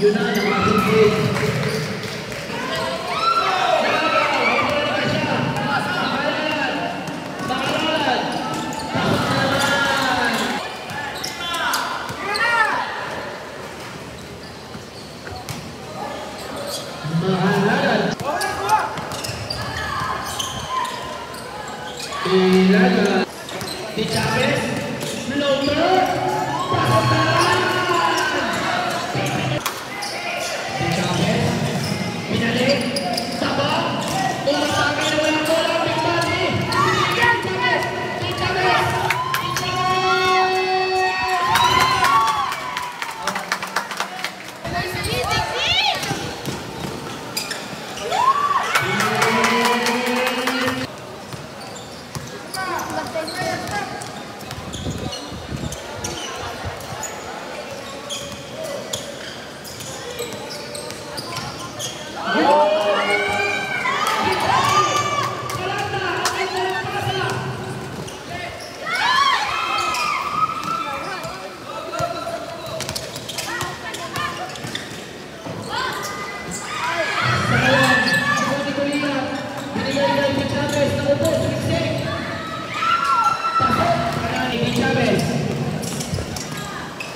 United Thì là Thì Chavez Lâu nữa Và không ta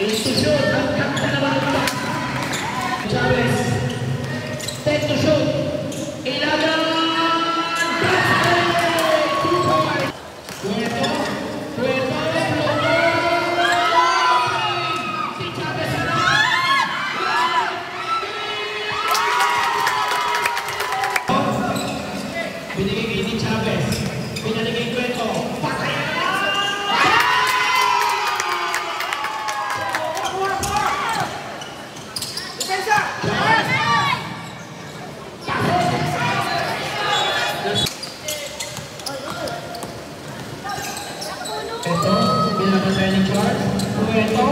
Incisión, alcanza la balota. Chávez, shot, el ala. Binigay Chávez, Ito, pinapatay ni Clark. Kung ito,